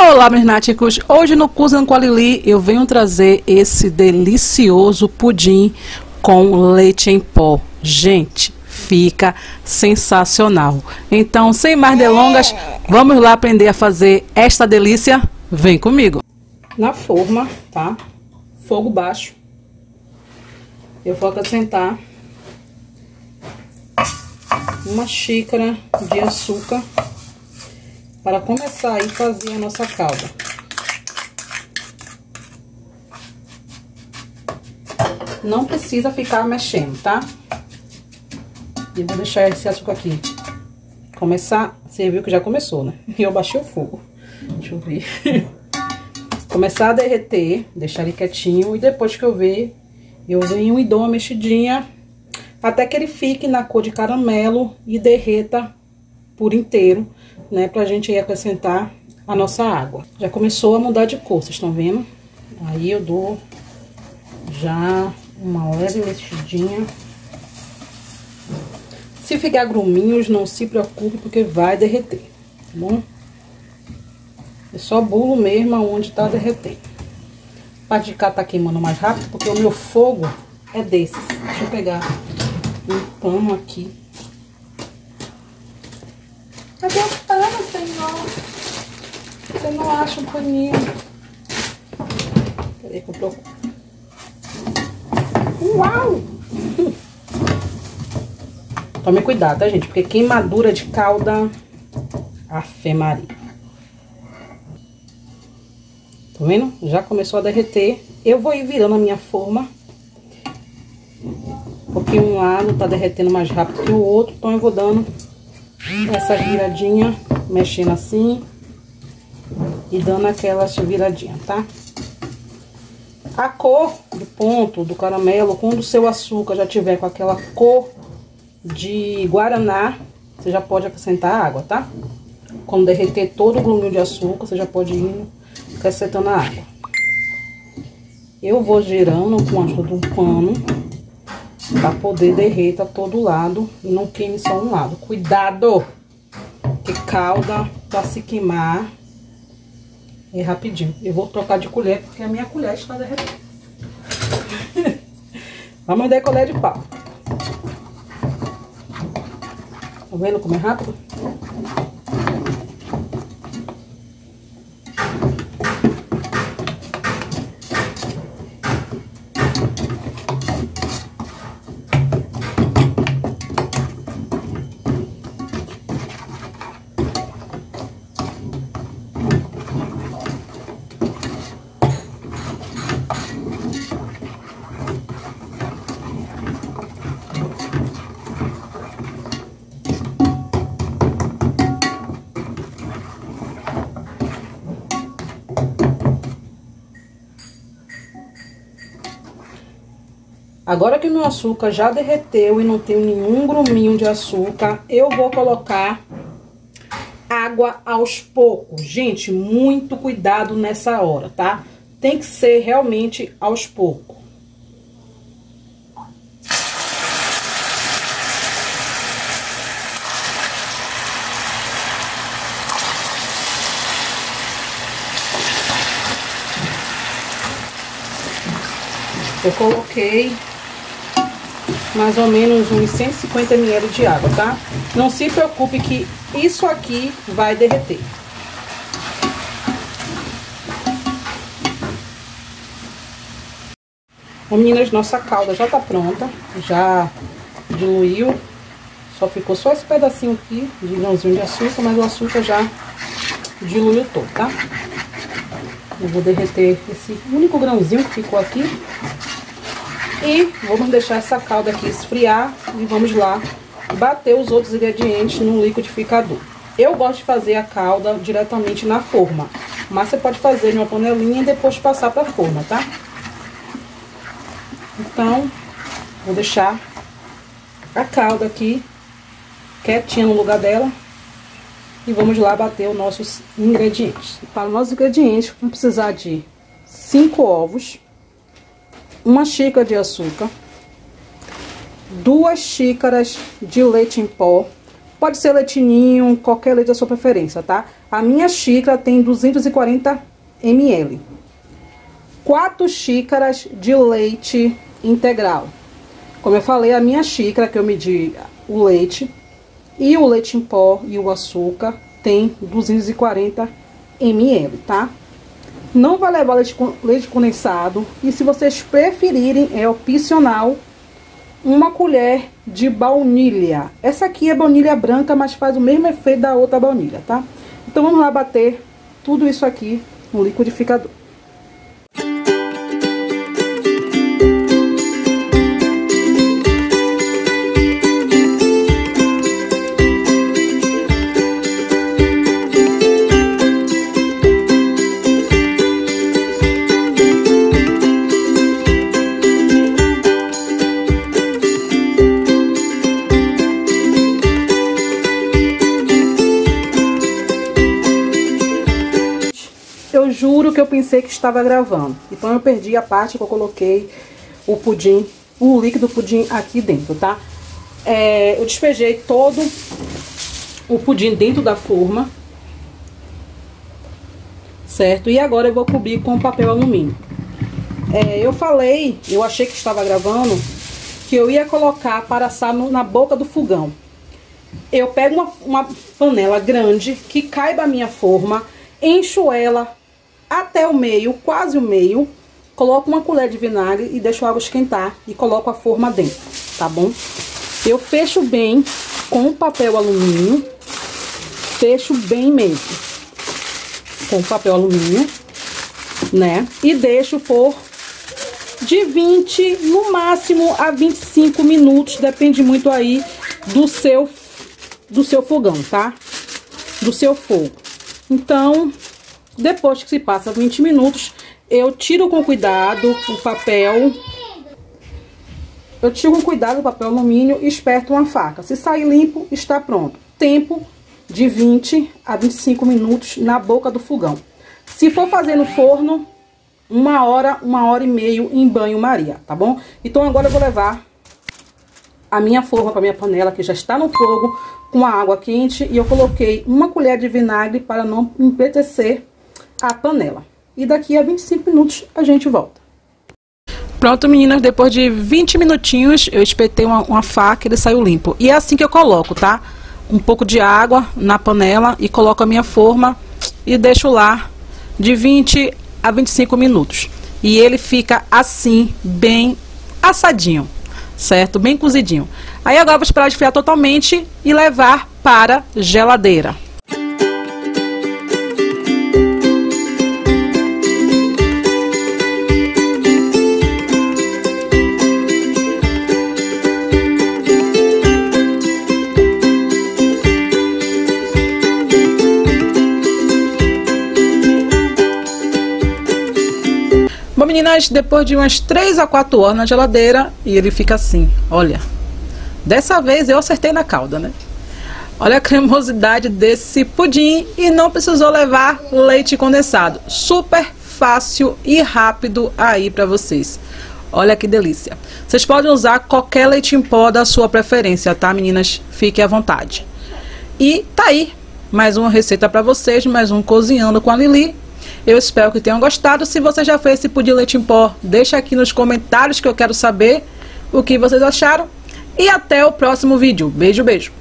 Olá, meus náticos! Hoje no Cozinha com a Lili eu venho trazer esse delicioso pudim com leite em pó. Gente, fica sensacional. Então, sem mais delongas, vamos lá aprender a fazer esta delícia? Vem comigo! Na forma, tá? Fogo baixo. Eu vou acrescentar uma xícara de açúcar para começar aí fazer a nossa calda. Não precisa ficar mexendo, tá? E vou deixar esse açúcar aqui começar, você viu que já começou, né? E eu baixei o fogo. Deixa eu ver. começar a derreter, deixar ele quietinho e depois que eu ver, eu venho e dou uma mexidinha até que ele fique na cor de caramelo e derreta por inteiro né, pra gente aí acrescentar a nossa água. Já começou a mudar de cor, vocês estão vendo? Aí eu dou já uma leve mexidinha. Se ficar gruminhos, não se preocupe, porque vai derreter, tá bom? É só bolo mesmo aonde tá derretendo. A parte de cá tá queimando mais rápido, porque o meu fogo é desses. Deixa eu pegar um pano aqui Cadê o pano, senhor? Você não acha um paninho? Peraí procuro. Uau! Tome cuidado, tá, gente? Porque queimadura de calda... Afe Maria. Tá vendo? Já começou a derreter. Eu vou ir virando a minha forma. Porque um lado tá derretendo mais rápido que o outro. Então eu vou dando essa viradinha, mexendo assim e dando aquelas viradinhas, tá? A cor do ponto do caramelo, quando o seu açúcar já tiver com aquela cor de guaraná, você já pode acrescentar água, tá? Quando derreter todo o gruminho de açúcar, você já pode ir acrescentando a água. Eu vou girando com a ajuda de um pano Pra poder derreter todo lado e não queime só um lado. Cuidado! Calda pra se queimar é rapidinho. Eu vou trocar de colher porque a minha colher está derretendo. Vamos dar colher de pau. Tá vendo como é rápido? Agora que o meu açúcar já derreteu e não tem nenhum gruminho de açúcar, eu vou colocar água aos poucos. Gente, muito cuidado nessa hora, tá? Tem que ser realmente aos poucos. Eu coloquei mais ou menos uns 150 ml de água, tá? Não se preocupe que isso aqui vai derreter. Bom, meninas, nossa calda já tá pronta, já diluiu, só ficou só esse pedacinho aqui de grãozinho de açúcar, mas o açúcar já diluiu todo, tá? Eu vou derreter esse único grãozinho que ficou aqui e vamos deixar essa calda aqui esfriar e vamos lá bater os outros ingredientes no liquidificador. Eu gosto de fazer a calda diretamente na forma, mas você pode fazer em uma panelinha e depois passar para a forma, tá? Então, vou deixar a calda aqui quietinha no lugar dela e vamos lá bater os nossos ingredientes. Para os nossos ingredientes, vamos precisar de 5 ovos, uma xícara de açúcar, duas xícaras de leite em pó. Pode ser leitinho, qualquer leite da sua preferência, tá? A minha xícara tem 240 ml. 4 xícaras de leite integral. Como eu falei, a minha xícara que eu medi o leite e o leite em pó e o açúcar tem 240 ml, tá? Não vai levar leite, leite condensado e se vocês preferirem, é opcional, uma colher de baunilha. Essa aqui é baunilha branca, mas faz o mesmo efeito da outra baunilha, tá? Então vamos lá bater tudo isso aqui no liquidificador. Eu juro que eu pensei que estava gravando. Então eu perdi a parte que eu coloquei o pudim, o líquido pudim aqui dentro, tá? É, eu despejei todo o pudim dentro da forma. Certo? E agora eu vou cobrir com papel alumínio. É, eu falei, eu achei que estava gravando, que eu ia colocar para assar no, na boca do fogão. Eu pego uma, uma panela grande que caiba a minha forma, encho ela até o meio, quase o meio, coloco uma colher de vinagre e deixo a água esquentar e coloco a forma dentro, tá bom? Eu fecho bem com papel alumínio, fecho bem mesmo com papel alumínio, né? E deixo por de 20, no máximo a 25 minutos, depende muito aí do seu do seu fogão, tá? Do seu fogo. Então, depois que se passa 20 minutos, eu tiro com cuidado o papel. Eu tiro com cuidado o papel alumínio e esperto uma faca. Se sair limpo, está pronto. Tempo de 20 a 25 minutos na boca do fogão. Se for fazer no forno, uma hora, uma hora e meio em banho-maria, tá bom? Então agora eu vou levar a minha forma para minha panela, que já está no fogo, com a água quente. E eu coloquei uma colher de vinagre para não empetecer a panela. E daqui a 25 minutos a gente volta. Pronto, meninas, depois de 20 minutinhos eu espetei uma, uma faca ele saiu limpo. E é assim que eu coloco, tá? Um pouco de água na panela e coloco a minha forma e deixo lá de 20 a 25 minutos. E ele fica assim, bem assadinho, certo? Bem cozidinho. Aí agora vou esperar esfriar totalmente e levar para geladeira. Bom, meninas, depois de umas 3 a 4 horas na geladeira, e ele fica assim, olha. Dessa vez eu acertei na calda, né? Olha a cremosidade desse pudim e não precisou levar leite condensado. Super fácil e rápido aí para vocês. Olha que delícia. Vocês podem usar qualquer leite em pó da sua preferência, tá, meninas? Fiquem à vontade. E tá aí, mais uma receita para vocês, mais um Cozinhando com a Lili. Eu espero que tenham gostado. Se você já fez esse pudim leite em pó, deixa aqui nos comentários que eu quero saber o que vocês acharam. E até o próximo vídeo. Beijo, beijo.